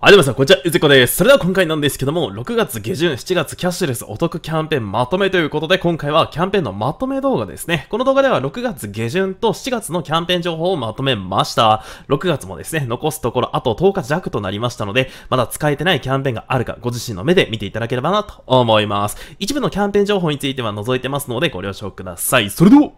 はい、どうもさん、こんにちは、ゆずこです。それでは今回なんですけども、6月下旬、7月キャッシュレスお得キャンペーンまとめということで、今回はキャンペーンのまとめ動画ですね。この動画では6月下旬と7月のキャンペーン情報をまとめました。6月もですね、残すところあと10日弱となりましたので、まだ使えてないキャンペーンがあるか、ご自身の目で見ていただければなと思います。一部のキャンペーン情報については除いてますので、ご了承ください。それでは、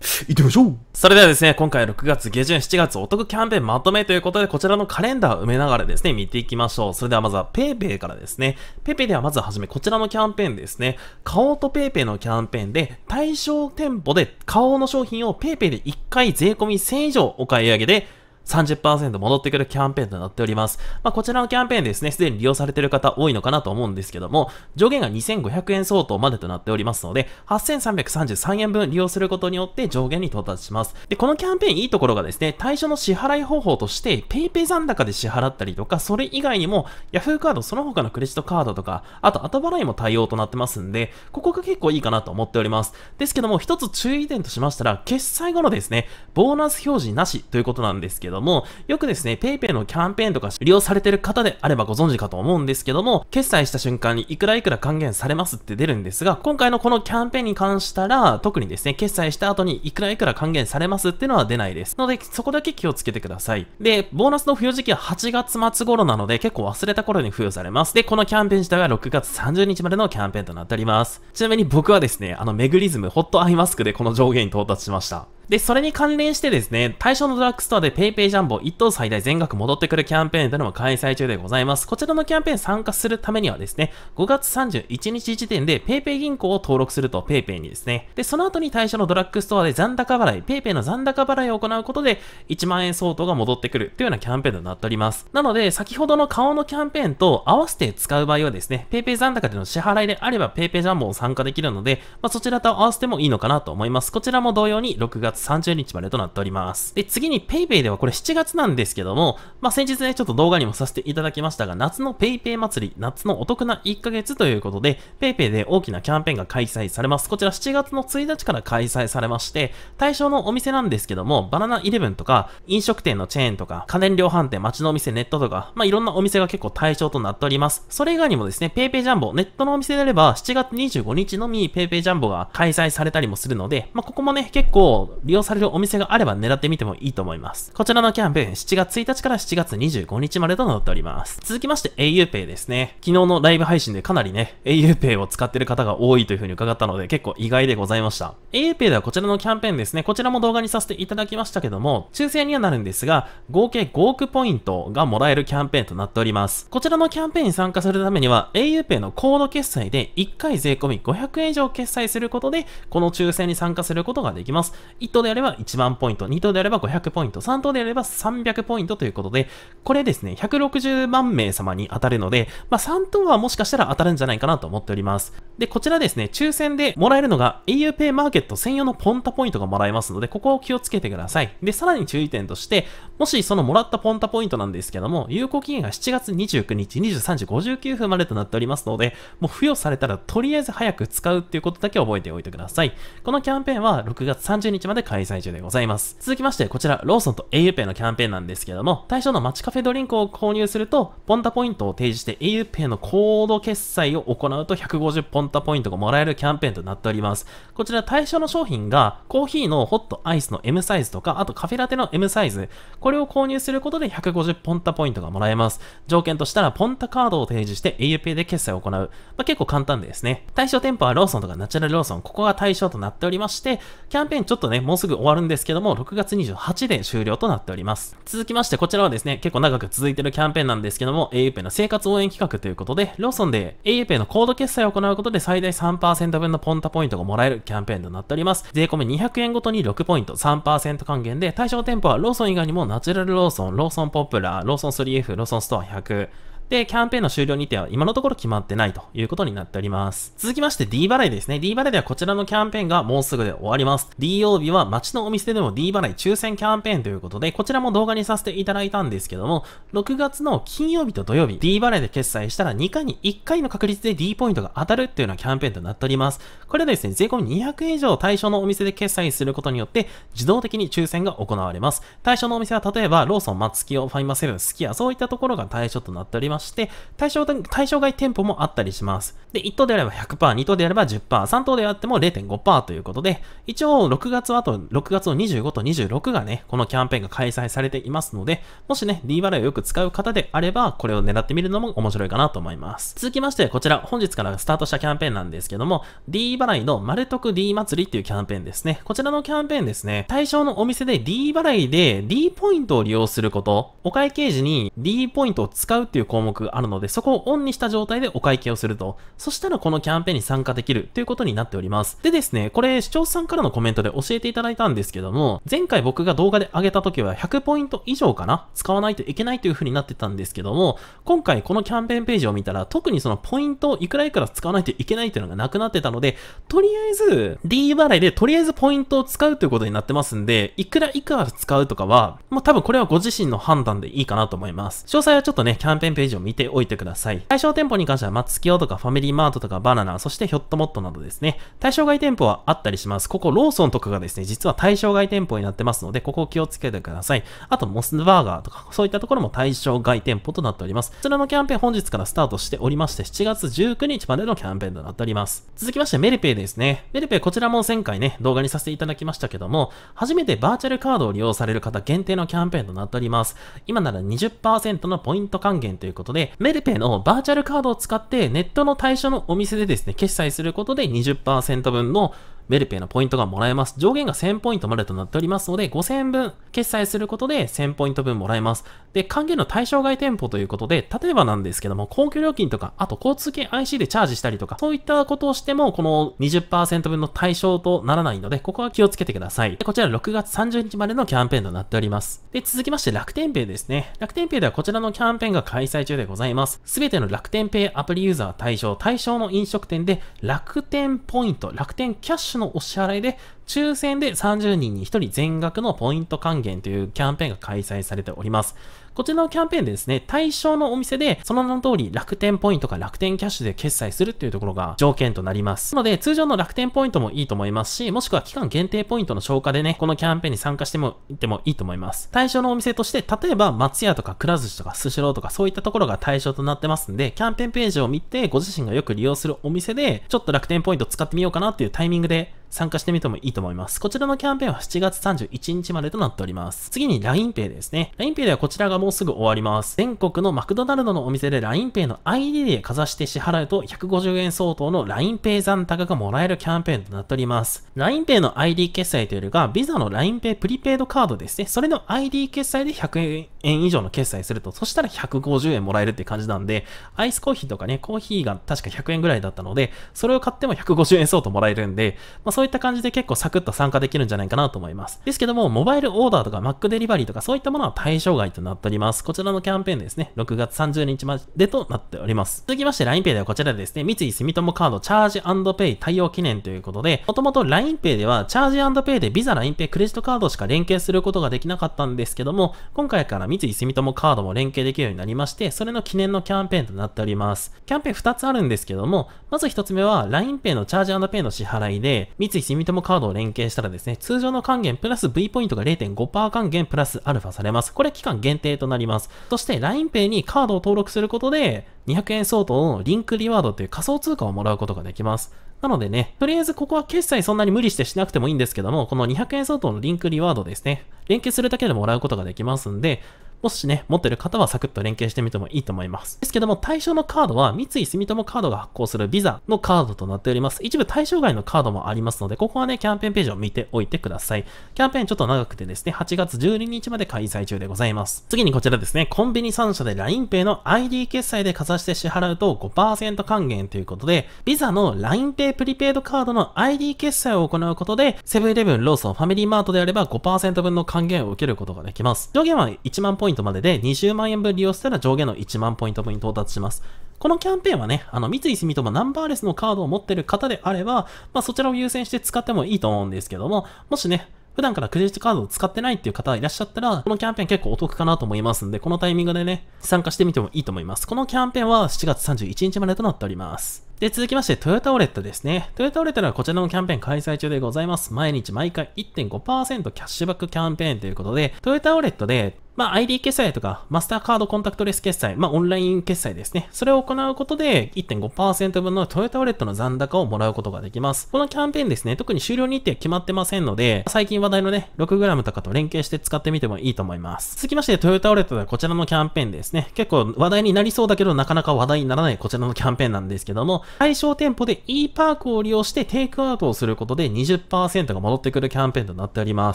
行ってみましょうそれではですね、今回6月下旬、7月お得キャンペーンまとめということで、こちらのカレンダーを埋めながらですね、見ていきましょう。それではまずは PayPay からですね。PayPay ではまずはじめこちらのキャンペーンですね。顔と PayPay のキャンペーンで、対象店舗で顔の商品を PayPay で1回税込み1000以上お買い上げで、30%戻ってくるキャンペーンとなっております。まあ、こちらのキャンペーンですね、すでに利用されている方多いのかなと思うんですけども、上限が2500円相当までとなっておりますので、8333円分利用することによって上限に到達します。で、このキャンペーンいいところがですね、対象の支払い方法として、PayPay 残高で支払ったりとか、それ以外にも、Yahoo カード、その他のクレジットカードとか、あと後払いも対応となってますんで、ここが結構いいかなと思っております。ですけども、一つ注意点としましたら、決済後のですね、ボーナス表示なしということなんですけども、よくですですね、PayPay のキャンペーンとか利用されてる方であればご存知かと思うんですけども、決済した瞬間にいくらいくら還元されますって出るんですが、今回のこのキャンペーンに関したら、特にですね、決済した後にいくらいくら還元されますっていうのは出ないです。ので、そこだけ気をつけてください。で、ボーナスの付与時期は8月末頃なので、結構忘れた頃に付与されます。で、このキャンペーン自体は6月30日までのキャンペーンとなっております。ちなみに僕はですね、あのメグリズムホットアイマスクでこの上限に到達しました。で、それに関連してですね、対象のドラッグストアで PayPay ジャンボ1等最大全額戻ってくるキャンペーンというのも開催中でございます。こちらのキャンペーン参加するためにはですね、5月31日時点で PayPay 銀行を登録すると PayPay にですね、で、その後に対象のドラッグストアで残高払い、PayPay の残高払いを行うことで1万円相当が戻ってくるというようなキャンペーンとなっております。なので、先ほどの顔のキャンペーンと合わせて使う場合はですね、PayPay 残高での支払いであれば PayPay ジャンボを参加できるので、まあ、そちらと合わせてもいいのかなと思います。こちらも同様に6月30日までとなっております。で、次に PayPay ではこれ7月なんですけども、まあ、先日ね、ちょっと動画にもさせていただきましたが、夏の PayPay 祭り、夏のお得な1ヶ月ということで、PayPay で大きなキャンペーンが開催されます。こちら7月の1日から開催されまして、対象のお店なんですけども、バナナイレブンとか、飲食店のチェーンとか、家電量販店、街のお店、ネットとか、まあ、いろんなお店が結構対象となっております。それ以外にもですね、PayPay ジャンボ、ネットのお店であれば、7月25日のみ PayPay ジャンボが開催されたりもするので、まあ、ここもね、結構利用されるお店があれば狙ってみてもいいと思います。こちらのキャンペーン7月1日から7月25日までとなっております。続きまして auPay ですね。昨日のライブ配信でかなりね、auPay を使ってる方が多いというふうに伺ったので結構意外でございました。auPay ではこちらのキャンペーンですね。こちらも動画にさせていただきましたけども、抽選にはなるんですが、合計5億ポイントがもらえるキャンペーンとなっております。こちらのキャンペーンに参加するためには auPay のコード決済で1回税込み500円以上決済することで、この抽選に参加することができます。1等であれば1万ポイント、2等であれば500ポイント、3等であれば300ポイントということで、これですね、160万名様に当たるので、まあ、3等はもしかしたら当たるんじゃないかなと思っております。で、こちらですね、抽選でもらえるのが auPay マーケット専用のポンタポイントがもらえますので、ここを気をつけてください。で、さらに注意点として、もしそのもらったポンタポイントなんですけども、有効期限が7月29日23時59分までとなっておりますので、もう付与されたらとりあえず早く使うっていうことだけ覚えておいてください。このキャンペーンは6月30日まで開催中でございます。続きまして、こちら、ローソンと auPay のキャンペーンなんですけども、対象の街カフェドリンクを購入すると、ポンタポイントを提示して auPay のコード決済を行うと150ポンタポイントがもらえるキャンペーンとなっております。こちら対象の商品がコーヒーのホットアイスの M サイズとか、あとカフェラテの M サイズ、これを購入することで150ポンタポイントがもらえます。条件としたらポンタカードを提示して auPay で決済を行う。まあ、結構簡単ですね。対象店舗はローソンとかナチュラルローソン、ここが対象となっておりまして、キャンペーンちょっとね、もうすぐ終わるんですけども、6月28で終了となっております。続きまして、こちらはですね、結構長く続いてるキャンペーンなんですけども、auPay の生活応援企画ということで、ローソンで auPay のコード決済を行うことで最大3%分のポンタポイントがもらえるキャンペーンとなっております。税込み200円ごとに6ポイント、3%還元で、対象店舗はローソン以外にもナチュラルローソン、ローソンポプラー、ローソン 3F、ローソンストア100、で、キャンペーンの終了日程は今のところ決まってないということになっております。続きまして D 払いですね。D 払いではこちらのキャンペーンがもうすぐで終わります。D 曜日は街のお店でも D 払い抽選キャンペーンということで、こちらも動画にさせていただいたんですけども、6月の金曜日と土曜日、D 払いで決済したら2回に1回の確率で D ポイントが当たるっていうようなキャンペーンとなっております。これはですね、税込200円以上対象のお店で決済することによって、自動的に抽選が行われます。対象のお店は例えば、ローソン、松木をファイマセブン、スキヤ、そういったところが対象となっておりますして、対象、対象外店舗もあったりします。で、1等であれば100%、2等であれば10%、3等であっても0.5%ということで、一応6月はと、6月の25と26がね、このキャンペーンが開催されていますので、もしね、D 払いをよく使う方であれば、これを狙ってみるのも面白いかなと思います。続きまして、こちら、本日からスタートしたキャンペーンなんですけども、D 払いの丸得 D 祭りっていうキャンペーンですね。こちらのキャンペーンですね、対象のお店で D 払いで D ポイントを利用すること、お会計時に D ポイントを使うっていう項目があるので、そこをオンにした状態でお会計をすると、そしたらこのキャンペーンに参加できるということになっております。でですね、これ視聴者さんからのコメントで教えていただいたんですけども、前回僕が動画で上げた時は100ポイント以上かな？使わないといけないという風になってたんですけども、今回このキャンペーンページを見たら、特にそのポイントをいくらいくら使わないといけないっていうのがなくなってたので、とりあえず D 払いでとりあえずポイントを使うということになってますんで、いくらいくら使うとかは、もう多分これはご自身の判断でいいかなと思います。詳細はちょっとね、キャンペーンページを見ておいてください。対象店舗に関しては、松木オとかファミリーマートとかバナナ、そしてヒョットモットなどですね、対象外店舗はあったりします。ここローソンとかがですね、実は対象外店舗になってますので、ここを気をつけてください。あと、モスバーガーとか、そういったところも対象外店舗となっております。こちらのキャンペーン本日からスタートしておりまして、7月19日までのキャンペーンとなっております。続きまして、メルペイですね。メルペイこちらも前回ね、動画にさせていただきましたけども、初めてバーチャルカードを利用される方限定のキャンペーンとなっております。今なら20%のポイント還元ということで、メルペイのバーチャルカードを使ってネットの対象のお店でですね、決済することで20%分のメルペイのポイントがもらえます。上限が1000ポイントまでとなっておりますので、5000円分決済することで1000ポイント分もらえます。で、還元の対象外店舗ということで、例えばなんですけども、公共料金とか、あと交通系 IC でチャージしたりとか、そういったことをしても、この20%分の対象とならないので、ここは気をつけてください。でこちら6月30日までのキャンペーンとなっております。で、続きまして楽天ペイですね。楽天ペイではこちらのキャンペーンが開催中でございます。すべての楽天ペイアプリユーザー対象、対象の飲食店で楽天ポイント、楽天キャッシュのお支払いで抽選で30人に1人全額のポイント還元というキャンペーンが開催されております。こちらのキャンペーンでですね、対象のお店で、その名の通り楽天ポイントか楽天キャッシュで決済するっていうところが条件となります。なので、通常の楽天ポイントもいいと思いますし、もしくは期間限定ポイントの消化でね、このキャンペーンに参加しても、いってもいいと思います。対象のお店として、例えば松屋とかくら寿司とかスシローとかそういったところが対象となってますんで、キャンペーンページを見て、ご自身がよく利用するお店で、ちょっと楽天ポイント使ってみようかなっていうタイミングで参加してみてもいいと思います。こちらのキャンペーンは7月31日までとなっております。次に LINEPay ですね。LINEPay ではこちらがもうすぐ終わります。全国のマクドナルドのお店で LINEPay の ID でかざして支払うと150円相当の LINEPay 残高がもらえるキャンペーンとなっております。LINEPay の ID 決済というよりが、ビザの LINEPay プリペイドカードですね。それの ID 決済で100円円以上の決済すると、そしたら150円もらえるって感じなんで、アイスコーヒーとかね、コーヒーが確か100円ぐらいだったので、それを買っても150円相当もらえるんで、まあ、そういった感じで結構サクッと参加できるんじゃないかなと思います。ですけども、モバイルオーダーとか Mac デリバリーとかそういったものは対象外となっております。こちらのキャンペーンですね、6月30日までとなっております。続きまして LINEPay ではこちらですね、三井住友カードチャージペイ対応記念ということで、もともと LINEPay ではチャージペイで Visa、LINEPay、クレジットカードしか連携することができなかったんですけども、今回から三井住友カードも連携できるようになりまして、それの記念のキャンペーンとなっております。キャンペーン2つあるんですけども、まず1つ目は LINEPay のチャージペイの支払いで、三井住友カードを連携したらですね、通常の還元プラス V ポイントが0.5%還元プラスアルファされます。これ期間限定となります。そして LINEPay にカードを登録することで、200円相当のリンクリワードという仮想通貨をもらうことができます。なのでね、とりあえずここは決済そんなに無理してしなくてもいいんですけども、この200円相当のリンクリワードですね、連携するだけでもらうことができますんで、もしね、持ってる方はサクッと連携してみてもいいと思います。ですけども、対象のカードは三井住友カードが発行するビザのカードとなっております。一部対象外のカードもありますので、ここはね、キャンペーンページを見ておいてください。キャンペーンちょっと長くてですね、8月12日まで開催中でございます。次にこちらですね、コンビニ3社で LINEPay の ID 決済でかざして支払うと5%還元ということで、ビザの LINEPay プリペイドカードの ID 決済を行うことで、セブンイレブン、ローソン、ファミリーマートであれば5%分の還元を受けることができます。上限は1万ポイントポイントまでで20万円分利用したら上限の1万ポイント分に到達します。このキャンペーンはね、あの、三井住友ナンバーレスのカードを持ってる方であれば、まあそちらを優先して使ってもいいと思うんですけども、もしね、普段からクレジットカードを使ってないっていう方がいらっしゃったら、このキャンペーン結構お得かなと思いますんで、このタイミングでね、参加してみてもいいと思います。このキャンペーンは7月31日までとなっております。で、続きまして、トヨタオレットですね。トヨタオレットではこちらのキャンペーン開催中でございます。毎日毎回1.5%キャッシュバックキャンペーンということで、トヨタオレットでまあ、ID 決済とか、マスターカードコンタクトレス決済、まあ、オンライン決済ですね。それを行うことで、1.5%分のトヨタウォレットの残高をもらうことができます。このキャンペーンですね、特に終了日程決まってませんので、最近話題のね、6g とかと連携して使ってみてもいいと思います。続きまして、トヨタウォレットではこちらのキャンペーンですね。結構話題になりそうだけど、なかなか話題にならないこちらのキャンペーンなんですけども、対象店舗で e パークを利用してテイクアウトをすることで20%が戻ってくるキャンペーンとなっておりま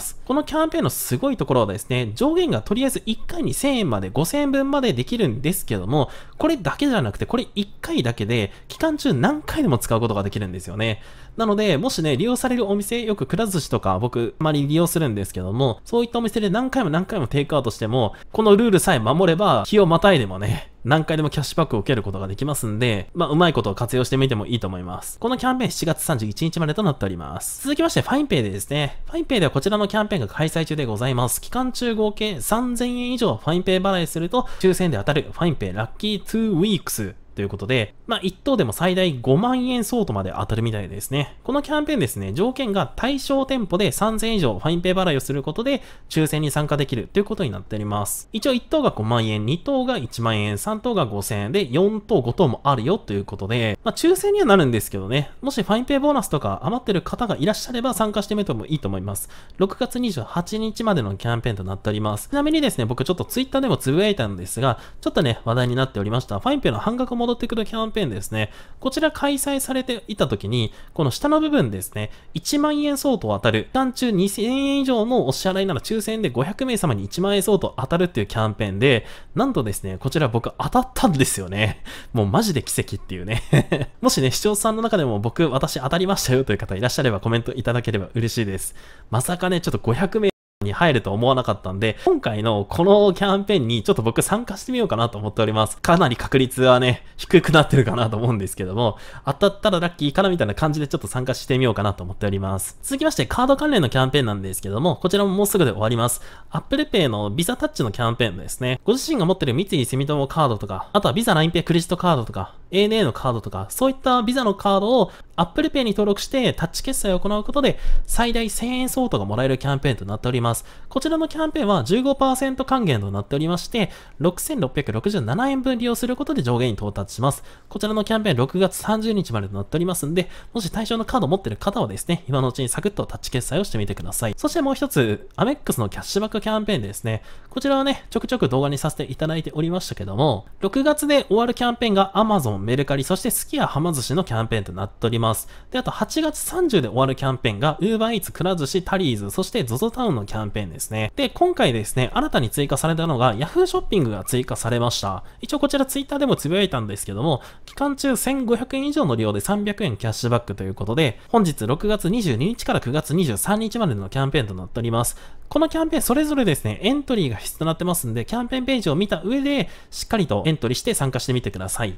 す。このキャンペーンのすごいところはですね、上限がとりあえず1回に1000円まで、5000円分までできるんですけども、これだけじゃなくて、これ1回だけで、期間中何回でも使うことができるんですよね。なので、もしね、利用されるお店、よくくら寿司とか僕、あまり利用するんですけども、そういったお店で何回も何回もテイクアウトしても、このルールさえ守れば、日をまたいでもね、何回でもキャッシュバックを受けることができますんで、まあ、うまいことを活用してみてもいいと思います。このキャンペーン7月31日までとなっております。続きまして、ファインペイでですね、ファインペイではこちらのキャンペーンが開催中でございます。期間中合計3000円以上ファミペイ払いすると、抽選で当たるファインペイラッキー2 weeks ということで、まあ、1等でも最大5万円相当まで当たるみたいですね。このキャンペーンですね、条件が対象店舗で3000以上ファミペイ払いをすることで、抽選に参加できるということになっております。一応1等が5万円、2等が1万円、3等が5000円で、4等、5等もあるよということで、まあ、抽選にはなるんですけどね、もしファインペイボーナスとか余ってる方がいらっしゃれば参加してみてもいいと思います。6月28日までのキャンペーンとなっております。ちなみにですね、僕ちょっと Twitter でもつぶやいたんですが、ちょっとね、話題になっておりました、ファインペイの半額も戻ってくるキャンペーンですね。こちら開催されていた時に、この下の部分ですね、1万円相当当たる、期間中2000円以上のお支払いなら抽選で500名様に1万円相当当たるっていうキャンペーンで、なんとですね、こちら僕当たったんですよね。もうマジで奇跡っていうね もしね、視聴者さんの中でも僕、私当たりましたよという方いらっしゃればコメントいただければ嬉しいです。まさかね、ちょっと500名に入ると思わなかったんで、今回のこのキャンペーンにちょっと僕参加してみようかなと思っております。かなり確率はね、低くなってるかなと思うんですけども、当たったらラッキーかなみたいな感じでちょっと参加してみようかなと思っております。続きましてカード関連のキャンペーンなんですけども、こちらももうすぐで終わります。Apple Pay の Visa Touch のキャンペーンですね。ご自身が持ってる三井住友カードとか、あとは Visa LINEPay クレジットカードとか、ANA のカードとか、そういった Visa のカードを Apple Pay に登録してタッチ決済を行うことで、最大1000円相当がもらえるキャンペーンとなっております。こちらのキャンペーンは15%還元となっておりまして、6667円分利用することで上限に到達します。こちらのキャンペーン6月30日までとなっておりますんで、もし対象のカードを持っている方はですね、今のうちにサクッとタッチ決済をしてみてください。そしてもう一つ、アメックスのキャッシュバックキャンペーンですね。こちらはね、ちょくちょく動画にさせていただいておりましたけども、6月で終わるキャンペーンが Amazon、メルカリ、そしてスキヤ、はま寿司のキャンペーンとなっております。で、あと8月30で終わるキャンペーンが UberEats、くら寿司、タリーズ、そして ZOZO タウンのキャンペーンですね。で、今回ですね、新たに追加されたのが Yahoo ショッピングが追加されました。一応こちら Twitter でもつぶやいたんですけども、期間中1500円以上の利用で300円キャッシュバックということで、本日6月22日から9月23日までのキャンペーンとなっております。このキャンペーンそれぞれですね、エントリーが必須となってますんで、キャンペーンページを見た上で、しっかりとエントリーして参加してみてください。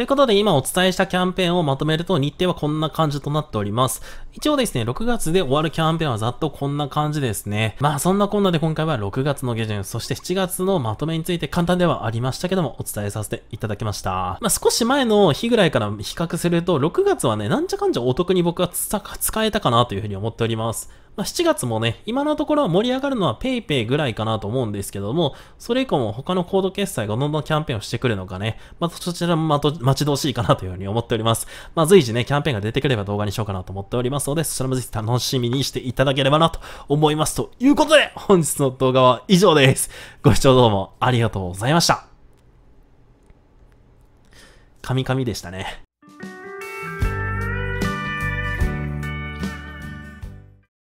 ということで今お伝えしたキャンペーンをまとめると日程はこんな感じとなっております。一応ですね、6月で終わるキャンペーンはざっとこんな感じですね。まあそんなこんなで今回は6月の下旬、そして7月のまとめについて簡単ではありましたけどもお伝えさせていただきました。まあ少し前の日ぐらいから比較すると6月はね、なんちゃかんちゃお得に僕は使えたかなというふうに思っております。まあ、7月もね、今のところは盛り上がるのは PayPay ぐらいかなと思うんですけども、それ以降も他のコード決済がどんどんキャンペーンをしてくるのかね、またそちらもまと待ち遠しいかなというふうに思っております。まあ、随時ね、キャンペーンが出てくれば動画にしようかなと思っておりますので、そちらもぜひ楽しみにしていただければなと思います。ということで、本日の動画は以上です。ご視聴どうもありがとうございました。神々でしたね。